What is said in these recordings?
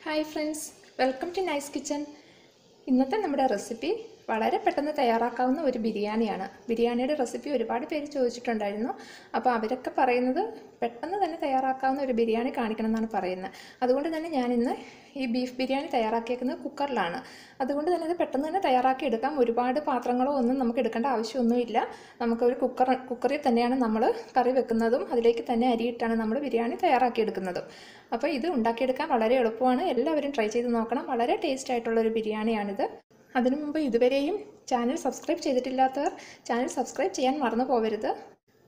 Hi friends welcome to nice kitchen ഇന്നത്തെ നമ്മുടെ recipe വളരെ പെട്ടെന്ന് തയ്യാറാക്കാവുന്ന ഒരു ബിരിയാണിയാണ്. ബിരിയാണിയുടെ റെസിപ്പി ഒരുപാട് പേര് ചോദിച്ചിട്ടുണ്ടായിരുന്നു. അപ്പോൾ അവരൊക്കെ പറയുന്നത് പെട്ടെന്ന് തന്നെ തയ്യാറാക്കാവുന്ന ഒരു ബിരിയാണി കാണിക്കണം എന്നാണ് പറയുന്നത്. അതുകൊണ്ട് തന്നെ ഞാൻ ഇന്ന് ഈ ബീഫ് ബിരിയാണി തയ്യാറാക്കിയേക്കുന്നത് കുക്കറിലാണ്. അതുകൊണ്ട് തന്നെ ഇത് പെട്ടെന്ന് തന്നെ തയ്യാറാക്കി എടുക്കാം. ഒരുപാട് പാത്രങ്ങളോ ഒന്നും നമുക്ക് എടുക്കേണ്ട ആവശ്യമൊന്നുമില്ല. നമുക്കൊരു കുക്കർ കുക്കറിൽ തന്നെയാണ് നമ്മൾ കറി വെക്കുന്നതും അതിലേക്ക് തന്നെ അരിയിട്ടാണ് നമ്മൾ ബിരിയാണി തയ്യാറാക്കി എടുക്കുന്നതും. അപ്പോൾ ഇത് ഉണ്ടാക്കിയെടുക്കാൻ വളരെ എളുപ്പമാണ്. എല്ലാവരും ട്രൈ ചെയ്ത് നോക്കണം. വളരെ ടേസ്റ്റ് ആയിട്ടുള്ളൊരു ബിരിയാണിയാണിത്. അതിനു മുമ്പ് ഇതുവരെയും ചാനൽ സബ്സ്ക്രൈബ് ചെയ്തിട്ടില്ലാത്തവർ ചാനൽ സബ്സ്ക്രൈബ് ചെയ്യാൻ മറന്നു പോകരുത്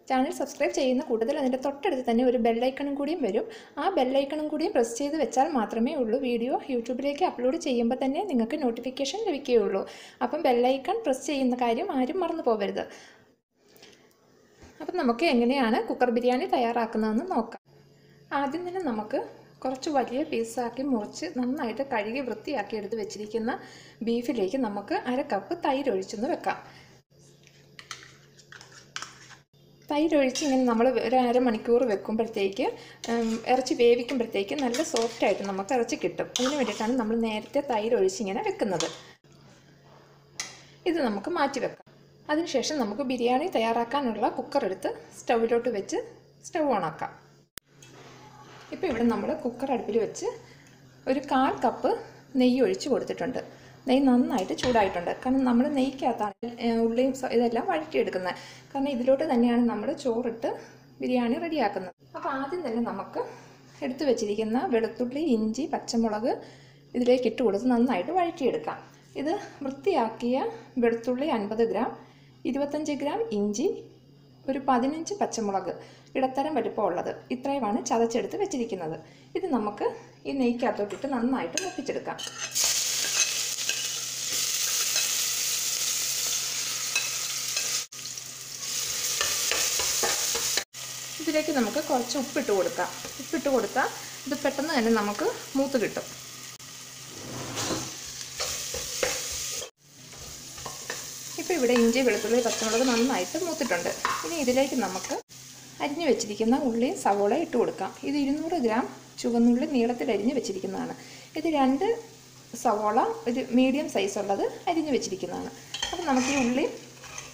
ചാനൽ സബ്സ്ക്രൈബ് ചെയ്യുന്ന കൂടുതൽ അതിന്റെ തൊട്ടടുത്ത് തന്നെ ഒരു ബെല്ലൈക്കണും കൂടിയും വരും. ആ ബെല്ലൈക്കണും കൂടിയും പ്രസ് ചെയ്ത് വെച്ചാൽ മാത്രമേ ഉള്ളൂ വീഡിയോ യൂട്യൂബിലേക്ക് അപ്ലോഡ് ചെയ്യുമ്പോൾ തന്നെ നിങ്ങൾക്ക് നോട്ടിഫിക്കേഷൻ ലഭിക്കുകയുള്ളൂ. അപ്പം ബെല്ലൈക്കൺ പ്രസ് ചെയ്യുന്ന കാര്യം ആരും മറന്നു പോകരുത് അപ്പം നമുക്ക് എങ്ങനെയാണ് കുക്കർ ബിരിയാണി തയ്യാറാക്കുന്നതെന്ന് നോക്കാം. ആദ്യം തന്നെ നമുക്ക് കുറച്ച് വലിയ പീസാക്കി മുറിച്ച് നന്നായിട്ട് കഴുകി വൃത്തിയാക്കി എടുത്ത് വെച്ചിരിക്കുന്ന ബീഫിലേക്ക് നമുക്ക് അര കപ്പ് തൈര് ഒഴിച്ചൊന്ന് വെക്കാം. തൈരൊഴിച്ച് ഇങ്ങനെ നമ്മൾ ഒരു അരമണിക്കൂർ വെക്കുമ്പോഴത്തേക്ക് ഇറച്ചി വേവിക്കുമ്പോഴത്തേക്ക് നല്ല സോഫ്റ്റായിട്ട് നമുക്ക് ഇറച്ചി കിട്ടും. അതിന് വേണ്ടിയിട്ടാണ് നമ്മൾ നേരത്തെ തൈരൊഴിച്ച് ഇങ്ങനെ വെക്കുന്നത്. ഇത് നമുക്ക് മാറ്റി വെക്കാം. അതിനുശേഷം നമുക്ക് ബിരിയാണി തയ്യാറാക്കാനുള്ള കുക്കർ എടുത്ത് സ്റ്റൗവിലോട്ട് വെച്ച് സ്റ്റൗ ഓണാക്കാം ഇപ്പോൾ ഇവിടെ നമ്മൾ കുക്കർ അടുപ്പിൽ വെച്ച് ഒരു കാൽ കപ്പ് നെയ്യ് ഒഴിച്ച് കൊടുത്തിട്ടുണ്ട്. നെയ്യ് നന്നായിട്ട് ചൂടായിട്ടുണ്ട്. കാരണം നമ്മൾ നെയ്ക്കകത്താണ് ഉള്ളിയും ഇതെല്ലാം വഴറ്റിയെടുക്കുന്നത്. കാരണം ഇതിലോട്ട് തന്നെയാണ് നമ്മൾ ചോറിട്ട് ബിരിയാണി റെഡിയാക്കുന്നത്. അപ്പോൾ ആദ്യം തന്നെ നമുക്ക് എടുത്തു വെച്ചിരിക്കുന്ന വെളുത്തുള്ളി ഇഞ്ചി പച്ചമുളക് ഇതിലേക്ക് ഇട്ട് കൊടുത്ത് നന്നായിട്ട് വഴറ്റിയെടുക്കാം. ഇത് വൃത്തിയാക്കിയ വെളുത്തുള്ളി അൻപത് ഗ്രാം ഇരുപത്തഞ്ച് ഗ്രാം ഇഞ്ചി ഒരു പതിനഞ്ച് പച്ചമുളക്. ഇടത്തരം വലിപ്പമുള്ളത് ഇത്രയുമാണ് ചതച്ചെടുത്ത് വെച്ചിരിക്കുന്നത്. ഇത് നമുക്ക് ഈ നെയ്ക്കകത്തോട്ടിട്ട് നന്നായിട്ട് മുപ്പിച്ചെടുക്കാം. ഇതിലേക്ക് നമുക്ക് കുറച്ച് ഉപ്പിട്ട് കൊടുക്കാം. ഉപ്പിട്ട് കൊടുത്താൽ ഇത് പെട്ടെന്ന് തന്നെ നമുക്ക് മൂത്ത് കിട്ടും. ഇപ്പോൾ ഇവിടെ ഇഞ്ചി വെളുത്തുള്ളി പച്ചമുളക് നന്നായിട്ട് മൂത്തിട്ടുണ്ട്. ഇനി ഇതിലേക്ക് നമുക്ക് അരിഞ്ഞു വെച്ചിരിക്കുന്ന ഉള്ളിയും സവോള ഇട്ട് കൊടുക്കാം. ഇത് ഇരുന്നൂറ് ഗ്രാം ചുവന്നുള്ളി നീളത്തിൽ അരിഞ്ഞു വെച്ചിരിക്കുന്നതാണ്. ഇത് രണ്ട് സവോള ഒരു മീഡിയം സൈസ് ഉള്ളത് അരിഞ്ഞു വെച്ചിരിക്കുന്നതാണ്. അപ്പം നമുക്ക് ഈ ഉള്ളി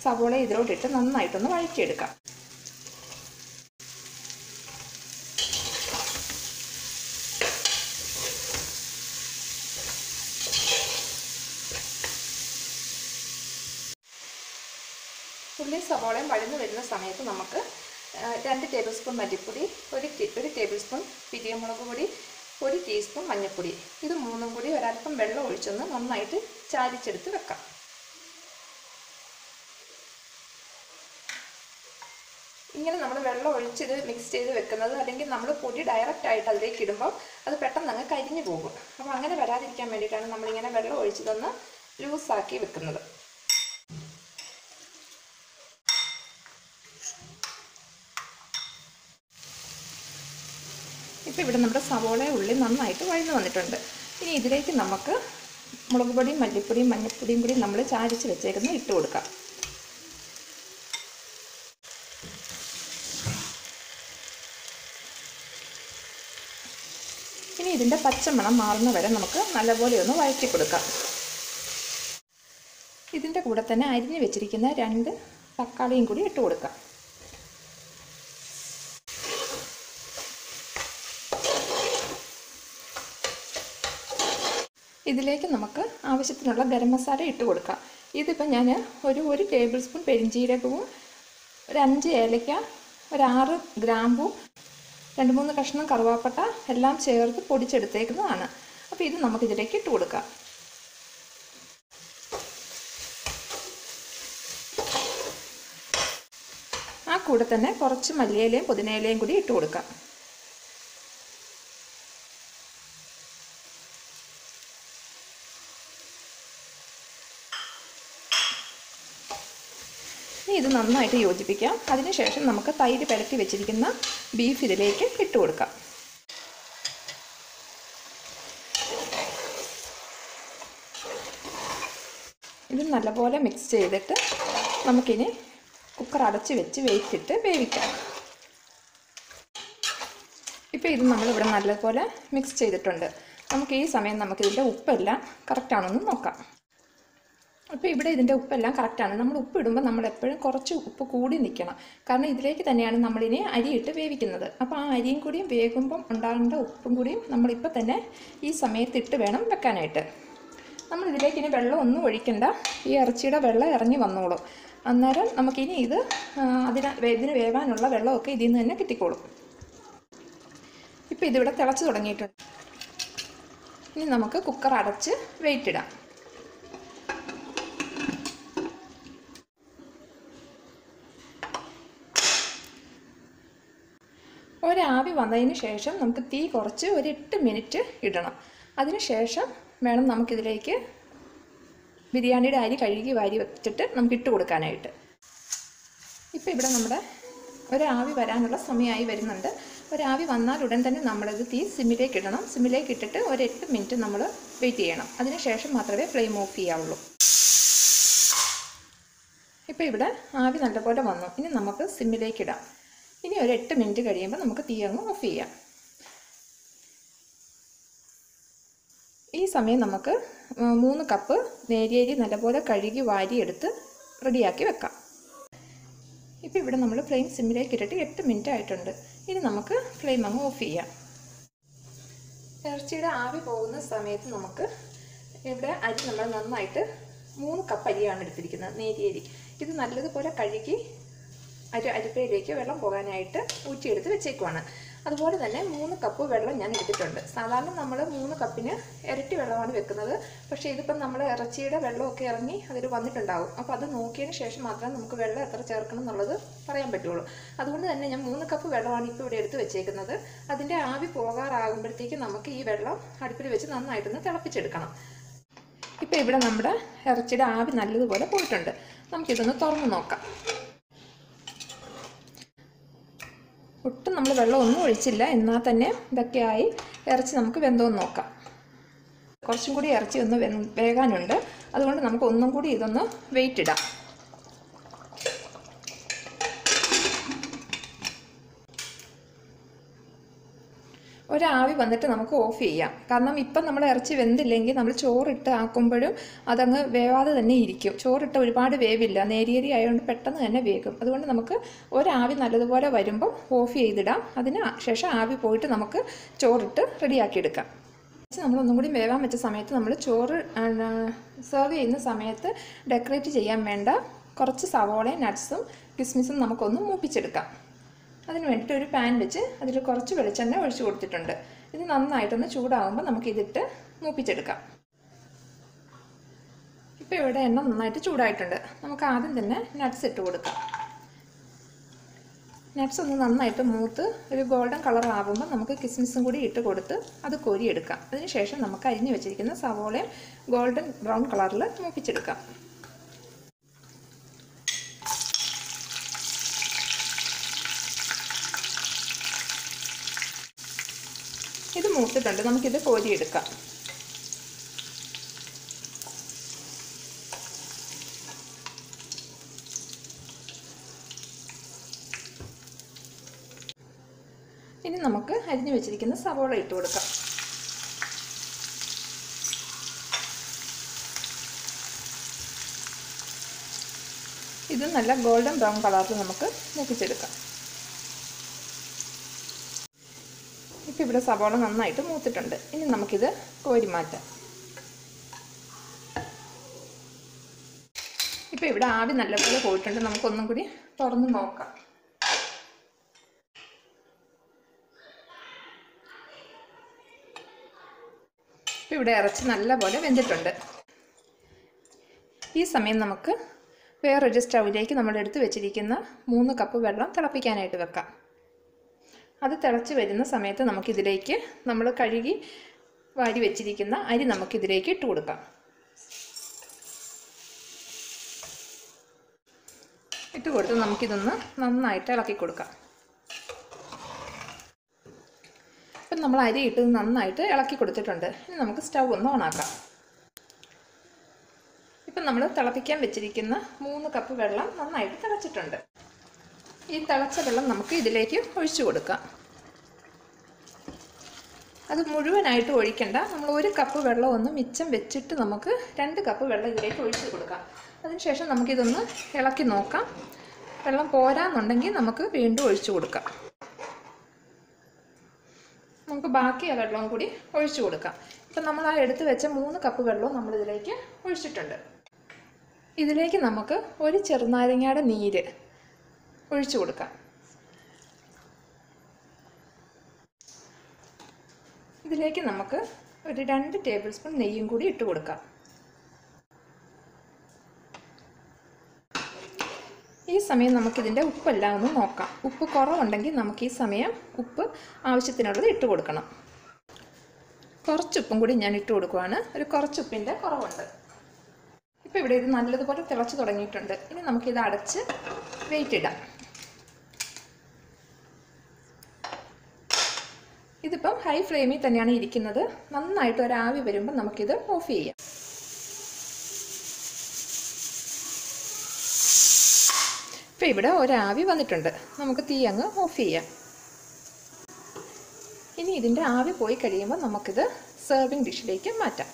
സവോള ഇതിലോട്ടിട്ട് നന്നായിട്ടൊന്ന് വഴറ്റിയെടുക്കാം. ഉള്ളി സവോളയും വഴന്ന് വരുന്ന സമയത്ത് നമുക്ക് രണ്ട് ടേബിൾ സ്പൂൺ മല്ലിപ്പൊടി ഒരു ഒരു ടേബിൾ സ്പൂൺ പിരിയമുളക് പൊടി ഒരു ടീസ്പൂൺ മഞ്ഞൾപ്പൊടി. ഇത് മൂന്നും കൂടി ഒരല്പം വെള്ളം ഒഴിച്ചൊന്ന് നന്നായിട്ട് ചാരിച്ചെടുത്ത് വെക്കാം. ഇങ്ങനെ നമ്മൾ വെള്ളം ഒഴിച്ചിത് മിക്സ് ചെയ്ത് വെക്കുന്നത് അല്ലെങ്കിൽ നമ്മൾ പൊടി ഡയറക്റ്റ് ആയിട്ട് അതിലേക്ക് ഇടുമ്പോൾ അത് പെട്ടെന്ന് അങ്ങ് കരിഞ്ഞു പോകും. അപ്പോൾ അങ്ങനെ വരാതിരിക്കാൻ വേണ്ടിയിട്ടാണ് നമ്മളിങ്ങനെ വെള്ളം ഒഴിച്ചതൊന്ന് ലൂസാക്കി വെക്കുന്നത്. ഇവിടെ നമ്മുടെ സവോള ഉള്ളി നന്നായിട്ട് വഴന്നു വന്നിട്ടുണ്ട്. ഇനി ഇതിലേക്ക് നമുക്ക് മുളക് പൊടിയും മല്ലിപ്പൊടിയും മഞ്ഞൾപ്പൊടിയും കൂടി നമ്മൾ ചാരിച്ച് വെച്ചേക്കുന്നത് ഇട്ട് കൊടുക്കാം. ഇനി ഇതിന്റെ പച്ചമണം മാറുന്ന വരെ നമുക്ക് നല്ലപോലെ ഒന്ന് വഴറ്റി കൊടുക്കാം. ഇതിന്റെ കൂടെ തന്നെ അരിഞ്ഞ് വെച്ചിരിക്കുന്ന രണ്ട് തക്കാളിയും കൂടി ഇട്ട് കൊടുക്കാം. ഇതിലേക്ക് നമുക്ക് ആവശ്യത്തിനുള്ള ഗരം മസാല ഇട്ട് കൊടുക്കാം. ഇതിപ്പോൾ ഞാൻ ഒരു ഒരു ടേബിൾ സ്പൂൺ പെരിഞ്ചീരകവും ഒരു അഞ്ച് ഏലയ്ക്ക ഒരു ആറ് ഗ്രാമ്പും രണ്ട് മൂന്ന് കഷ്ണം കറുവാപ്പട്ട എല്ലാം ചേർത്ത് പൊടിച്ചെടുത്തേക്കുന്നതാണ്. അപ്പോൾ ഇത് നമുക്ക് ഇതിലേക്ക് ഇട്ട് കൊടുക്കാം. ആ കൂടെ തന്നെ കുറച്ച് മല്ലിയിലയും പുതിനയിലയും കൂടി ഇട്ട് കൊടുക്കാം. ഇത് നന്നായിട്ട് യോജിപ്പിക്കാം. അതിനുശേഷം നമുക്ക് തൈര് പരത്തി വെച്ചിരിക്കുന്ന ബീഫ് ഇതിലേക്ക് ഇട്ട് കൊടുക്കാം. ഇത് നല്ലപോലെ മിക്സ് ചെയ്തിട്ട് നമുക്കിനി കുക്കർ അടച്ച് വെച്ച് വെയിറ്റിട്ട് വേവിക്കാം. ഇപ്പോൾ ഇത് നമ്മളിവിടെ നല്ലപോലെ മിക്സ് ചെയ്തിട്ടുണ്ട്. നമുക്ക് ഈ സമയം നമുക്കിതിന്റെ ഉപ്പെല്ലാം കറക്റ്റാണെന്ന് നോക്കാം. അപ്പോൾ ഇവിടെ ഇതിന്റെ ഉപ്പെല്ലാം കറക്റ്റാണ് നമ്മൾ ഉപ്പ് ഇടുമ്പോൾ നമ്മൾ എപ്പോഴും കുറച്ച് ഉപ്പ് കൂടി നിൽക്കണം കാരണം ഇതിലേക്ക് തന്നെയാണ് നമ്മളിനി അരിയിട്ട് വേവിക്കുന്നത്. അപ്പോൾ ആ അരിയും കൂടിയും വേകുമ്പം ഉണ്ടാകേണ്ട ഉപ്പും കൂടിയും നമ്മളിപ്പോൾ തന്നെ ഈ സമയത്തിട്ട് വേണം വെക്കാനായിട്ട്. നമ്മൾ ഇതിലേക്ക് ഇനി വെള്ളം ഒന്നും ഒഴിക്കണ്ട. ഈ ഇറച്ചിയുടെ വെള്ളം ഇറങ്ങി വന്നോളും. അന്നേരം നമുക്കിനി ഇത് അതിന് ഇതിന് വേവാനുള്ള വെള്ളമൊക്കെ ഇതിൽ നിന്ന് തന്നെ കിട്ടിക്കോളും. ഇപ്പോൾ ഇതിവിടെ തിളച്ച് തുടങ്ങിയിട്ടുണ്ട്. ഇനി നമുക്ക് കുക്കർ അടച്ച് വെയിറ്റ് ഇടാം ഒരാവി വന്നതിന് ശേഷം നമുക്ക് തീ കുറച്ച് ഒരു എട്ട് മിനിറ്റ് ഇടണം. അതിന് ശേഷം വേണം നമുക്കിതിലേക്ക് ബിരിയാണിയുടെ അരി കഴുകി വാരി വെച്ചിട്ട് നമുക്ക് ഇട്ട് കൊടുക്കാനായിട്ട്. ഇപ്പോൾ ഇവിടെ നമ്മുടെ ഒരാവി വരാനുള്ള സമയമായി വരുന്നുണ്ട്. ഒരാവി വന്നാൽ ഉടൻ തന്നെ നമ്മളത് തീ സിമ്മിലേക്ക് ഇടണം. സിമ്മിലേക്ക് ഇട്ടിട്ട് ഒരു എട്ട് മിനിറ്റ് നമ്മൾ വെയിറ്റ് ചെയ്യണം. അതിന് ശേഷം മാത്രമേ ഫ്ലെയിം ഓഫ് ചെയ്യാവുള്ളൂ. ഇപ്പോൾ ഇവിടെ ആവി നല്ലപോലെ വന്നു. ഇനി നമുക്ക് സിമ്മിലേക്ക് ഇടാം. ഇനി ഒരു എട്ട് മിനിറ്റ് കഴിയുമ്പോൾ നമുക്ക് തീ അങ്ങ് ഓഫ് ചെയ്യാം. ഈ സമയം നമുക്ക് മൂന്ന് കപ്പ് നേരിയരി നല്ലപോലെ കഴുകി വാരിയെടുത്ത് റെഡിയാക്കി വെക്കാം. ഇപ്പോൾ ഇവിടെ നമ്മൾ ഫ്ലെയിം സിമ്മിലേക്ക് ഇട്ടിട്ട് എട്ട് മിനിറ്റ് ആയിട്ടുണ്ട്. ഇനി നമുക്ക് ഫ്ലെയിം അങ്ങ് ഓഫ് ചെയ്യാം. ഇറച്ചിയുടെ ആവി പോകുന്ന സമയത്ത് നമുക്ക് ഇവിടെ അരി നമ്മൾ നന്നായിട്ട് മൂന്ന് കപ്പ് അരിയാണ് എടുത്തിരിക്കുന്നത് നേരിയരി. ഇത് നല്ലതുപോലെ കഴുകി അരി അരിപ്പയിലേക്ക് വെള്ളം പോകാനായിട്ട് ഊറ്റിയെടുത്ത് വെച്ചേക്കുവാണ്. അതുപോലെ തന്നെ മൂന്ന് കപ്പ് വെള്ളം ഞാൻ എടുത്തിട്ടുണ്ട്. സാധാരണ നമ്മൾ മൂന്ന് കപ്പിന് ഇരട്ടി വെള്ളമാണ് വെക്കുന്നത്. പക്ഷേ ഇതിപ്പം നമ്മൾ ഇറച്ചിയുടെ വെള്ളമൊക്കെ ഇറങ്ങി അതിൽ വന്നിട്ടുണ്ടാവും. അപ്പോൾ അത് നോക്കിയതിന് ശേഷം മാത്രമേ നമുക്ക് വെള്ളം എത്ര ചേർക്കണം എന്നുള്ളത് പറയാൻ പറ്റുള്ളൂ. അതുകൊണ്ട് തന്നെ ഞാൻ മൂന്ന് കപ്പ് വെള്ളമാണ് ഇപ്പോൾ ഇവിടെ എടുത്ത് വെച്ചേക്കുന്നത്. അതിന്റെ ആവി പോകാറാകുമ്പോഴത്തേക്ക് നമുക്ക് ഈ വെള്ളം അടുപ്പിൽ വെച്ച് നന്നായിട്ടൊന്ന് തിളപ്പിച്ചെടുക്കണം. ഇപ്പോൾ ഇവിടെ നമ്മുടെ ഇറച്ചിയുടെ ആവി നല്ലതുപോലെ പോയിട്ടുണ്ട്. നമുക്കിതൊന്ന് തുറന്ന് നോക്കാം. ഒട്ടും നമ്മൾ വെള്ളം ഒന്നും ഒഴിച്ചില്ല. എന്നാൽ തന്നെ ഇതൊക്കെ ആയി ഇറച്ചി നമുക്ക് വെന്തോന്ന് നോക്കാം. കുറച്ചും കൂടി ഇറച്ചി ഒന്ന് വേകാനുണ്ട്. അതുകൊണ്ട് നമുക്ക് ഒന്നും കൂടി ഇതൊന്ന് വെയിറ്റ് ഇടാം. ഒരാവി വന്നിട്ട് നമുക്ക് ഓഫ് ചെയ്യാം. കാരണം ഇപ്പം നമ്മൾ ഇറച്ചി വെന്തില്ലെങ്കിൽ നമ്മൾ ചോറിട്ട് ആക്കുമ്പോഴും അതങ്ങ് വേവാതെ തന്നെ ഇരിക്കും. ചോറിട്ട് ഒരുപാട് വേവില്ല. നേരിയരി ആയതുകൊണ്ട് പെട്ടെന്ന് തന്നെ വേകും. അതുകൊണ്ട് നമുക്ക് ഒരാവി നല്ലതുപോലെ വരുമ്പം ഓഫ് ചെയ്തിടാം. അതിന് ശേഷം ആവി പോയിട്ട് നമുക്ക് ചോറിട്ട് റെഡിയാക്കി എടുക്കാം. നമ്മൾ ഒന്നും കൂടി വേവാൻ വെച്ച സമയത്ത് നമ്മൾ ചോറ് സെർവ് ചെയ്യുന്ന സമയത്ത് ഡെക്കറേറ്റ് ചെയ്യാൻ വേണ്ട കുറച്ച് സവോളയും നട്ട്സും കിസ്മിസും നമുക്കൊന്ന് മൂപ്പിച്ചെടുക്കാം. അതിന് വേണ്ടിയിട്ട് ഒരു പാൻ വെച്ച് അതിൽ കുറച്ച് വെളിച്ചെണ്ണ ഒഴിച്ചു കൊടുത്തിട്ടുണ്ട്. ഇത് നന്നായിട്ടൊന്ന് ചൂടാകുമ്പോൾ നമുക്ക് ഇതിട്ട് മൂപ്പിച്ചെടുക്കാം. ഇപ്പോൾ ഇവിടെ എണ്ണ നന്നായിട്ട് ചൂടായിട്ടുണ്ട്. നമുക്ക് ആദ്യം തന്നെ നട്ട്സ് ഇട്ട് കൊടുക്കാം. നട്ട്സ് ഒന്ന് നന്നായിട്ട് മൂത്ത് ഒരു ഗോൾഡൻ കളർ ആകുമ്പോൾ നമുക്ക് കിസ്മിസും കൂടി ഇട്ട് കൊടുത്ത് അത് കോരിയെടുക്കാം. അതിനുശേഷം നമുക്ക് അരിഞ്ഞു വെച്ചിരിക്കുന്ന സവോളയും ഗോൾഡൻ ബ്രൗൺ കളറിൽ മൂപ്പിച്ചെടുക്കാം. മൂത്തിട്ടുണ്ട്. നമുക്കിത് കോരിയെടുക്കാം. ഇനി നമുക്ക് അരിഞ്ഞു വെച്ചിരിക്കുന്ന സവോള ഇട്ട് കൊടുക്കാം. ഇത് നല്ല ഗോൾഡൻ ബ്രൗൺ കളറിൽ നമുക്ക് മൂപ്പിച്ചെടുക്കാം. ഇവിടെ സവോള നന്നായിട്ട് മൂത്തിട്ടുണ്ട്. ഇനി നമുക്കിത് കോരി മാറ്റാം. ഇപ്പം ഇവിടെ ആവി നല്ലപോലെ പോയിട്ടുണ്ട്. നമുക്കൊന്നും കൂടി തുറന്ന് നോക്കാം. ഇപ്പം ഇവിടെ ഇറച്ചി നല്ലപോലെ വെന്തിട്ടുണ്ട്. ഈ സമയം നമുക്ക് വേറൊരു സ്റ്റൗവിലേക്ക് നമ്മൾ എടുത്ത് വെച്ചിരിക്കുന്ന മൂന്ന് കപ്പ് വെള്ളം തിളപ്പിക്കാനായിട്ട് വെക്കാം. അത് തിളച്ച് വരുന്ന സമയത്ത് നമുക്കിതിലേക്ക് നമ്മൾ കഴുകി വാരി വെച്ചിരിക്കുന്ന അരി നമുക്കിതിലേക്ക് ഇട്ട് കൊടുക്കാം. ഇട്ട് കൊടുത്ത് നമുക്കിതൊന്ന് നന്നായിട്ട് ഇളക്കി കൊടുക്കാം. ഇപ്പം നമ്മൾ അരി ഇട്ട് നന്നായിട്ട് ഇളക്കി കൊടുത്തിട്ടുണ്ട്. ഇനി നമുക്ക് സ്റ്റൗ ഒന്ന് ഓണാക്കാം ഇപ്പം നമ്മൾ തിളപ്പിക്കാൻ വെച്ചിരിക്കുന്ന മൂന്ന് കപ്പ് വെള്ളം നന്നായിട്ട് തിളച്ചിട്ടുണ്ട്. ഈ തിളച്ച വെള്ളം നമുക്ക് ഇതിലേക്ക് ഒഴിച്ചു കൊടുക്കാം. അത് മുഴുവനായിട്ട് ഒഴിക്കണ്ട. നമ്മൾ ഒരു കപ്പ് വെള്ളം ഒന്ന് മിച്ചം വെച്ചിട്ട് നമുക്ക് രണ്ട് കപ്പ് വെള്ളം ഇതിലേക്ക് ഒഴിച്ചു കൊടുക്കാം. അതിനുശേഷം നമുക്കിതൊന്ന് ഇളക്കി നോക്കാം. വെള്ളം പോരാന്നുണ്ടെങ്കിൽ നമുക്ക് വീണ്ടും ഒഴിച്ചു കൊടുക്കാം. നമുക്ക് ബാക്കി ആ വെള്ളവും കൂടി ഒഴിച്ചു കൊടുക്കാം. ഇപ്പം നമ്മൾ ആ എടുത്ത് വെച്ച മൂന്ന് കപ്പ് വെള്ളവും നമ്മൾ ഇതിലേക്ക് ഒഴിച്ചിട്ടുണ്ട്. ഇതിലേക്ക് നമുക്ക് ഒരു ചെറുനാരങ്ങയുടെ നീര് ഒഴിച്ചു കൊടുക്കാം. ഇതിലേക്ക് നമുക്ക് ഒരു രണ്ട് ടേബിൾ സ്പൂൺ നെയ്യും കൂടി ഇട്ട് കൊടുക്കാം. ഈ സമയം നമുക്കിതിന്റെ ഉപ്പെല്ലാം ഒന്ന് നോക്കാം. ഉപ്പ് കുറവുണ്ടെങ്കിൽ നമുക്ക് ഈ സമയം ഉപ്പ് ആവശ്യത്തിനുള്ളത് ഇട്ട് കൊടുക്കണം. കുറച്ചുപ്പും കൂടി ഞാൻ ഇട്ട് കൊടുക്കുവാണ്. ഒരു കുറച്ചുപ്പിന്റെ കുറവുണ്ട്. ഇപ്പോൾ ഇവിടെ ഇത് നല്ലതുപോലെ തിളച്ച് തുടങ്ങിയിട്ടുണ്ട്. ഇനി നമുക്കിത് അടച്ച് വെയിറ്റ് ഇടാം ഇതിപ്പം ഹൈ ഫ്ലെയിമിൽ തന്നെയാണ് ഇരിക്കുന്നത്. നന്നായിട്ട് ഒരു ആവി വരുമ്പോൾ നമുക്കിത് ഓഫ് ചെയ്യാം. ഇപ്പം ഇവിടെ ഒരാവി വന്നിട്ടുണ്ട്. നമുക്ക് തീ അങ്ങ് ഓഫ് ചെയ്യാം. ഇനി ഇതിന്റെ ആവി പോയി കഴിയുമ്പോൾ നമുക്കിത് സെർവിങ് ഡിഷിലേക്ക് മാറ്റാം.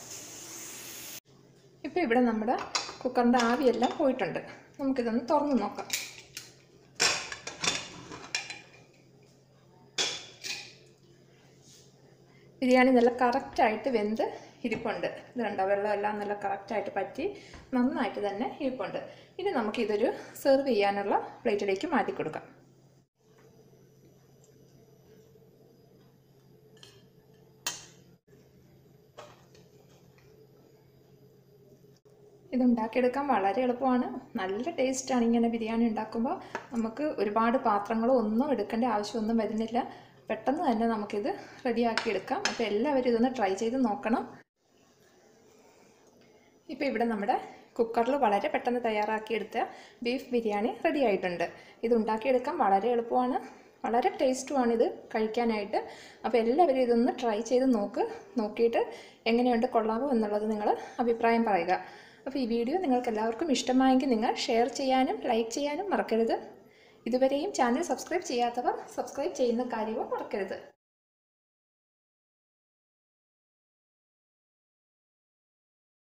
ഇപ്പോൾ ഇവിടെ നമ്മുടെ കുക്കറിന്റെ ആവിയെല്ലാം പോയിട്ടുണ്ട്. നമുക്കിതൊന്ന് തുറന്ന് നോക്കാം. ബിരിയാണി നല്ല കറക്റ്റായിട്ട് വെന്ത് ഇരിപ്പുണ്ട്. ഇത് കണ്ടോ? വെള്ളമെല്ലാം നല്ല കറക്റ്റായിട്ട് പറ്റി നന്നായിട്ട് തന്നെ ഇരിപ്പുണ്ട്. ഇനി നമുക്കിതൊരു സെർവ് ചെയ്യാനുള്ള പ്ലേറ്റിലേക്ക് മാറ്റി കൊടുക്കാം. ഇത് ഉണ്ടാക്കിയെടുക്കാൻ വളരെ എളുപ്പമാണ്. നല്ല ടേസ്റ്റാണ് ഇങ്ങനെ ബിരിയാണി ഉണ്ടാക്കുമ്പോൾ. നമുക്ക് ഒരുപാട് പാത്രങ്ങളോ ഒന്നും എടുക്കേണ്ട ആവശ്യമൊന്നും വരുന്നില്ല. പെട്ടെന്ന് തന്നെ നമുക്കിത് റെഡിയാക്കി എടുക്കാം അപ്പോൾ എല്ലാവരും ഇതൊന്ന് ട്രൈ ചെയ്ത് നോക്കണം. ഇപ്പോൾ ഇവിടെ നമ്മുടെ കുക്കറിൽ വളരെ പെട്ടെന്ന് തയ്യാറാക്കിയെടുത്ത ബീഫ് ബിരിയാണി റെഡി ആയിട്ടുണ്ട്. ഇത് ഉണ്ടാക്കിയെടുക്കാൻ വളരെ എളുപ്പമാണ്. വളരെ ടേസ്റ്റുമാണ് ഇത് കഴിക്കാനായിട്ട്. അപ്പോൾ എല്ലാവരും ഇതൊന്ന് ട്രൈ ചെയ്ത് നോക്ക്. നോക്കിയിട്ട് എങ്ങനെയുണ്ട് കൊള്ളാമോ എന്നുള്ളത് നിങ്ങൾ അഭിപ്രായം പറയുക. അപ്പോൾ ഈ വീഡിയോ നിങ്ങൾക്ക് എല്ലാവർക്കും ഇഷ്ടമായെങ്കിൽ നിങ്ങൾ ഷെയർ ചെയ്യാനും ലൈക്ക് ചെയ്യാനും മറക്കരുത്. ഇതുവരെയും ചാനൽ സബ്സ്ക്രൈബ് ചെയ്യാത്തവർ സബ്സ്ക്രൈബ് ചെയ്യുന്ന കാര്യവും മറക്കരുത്.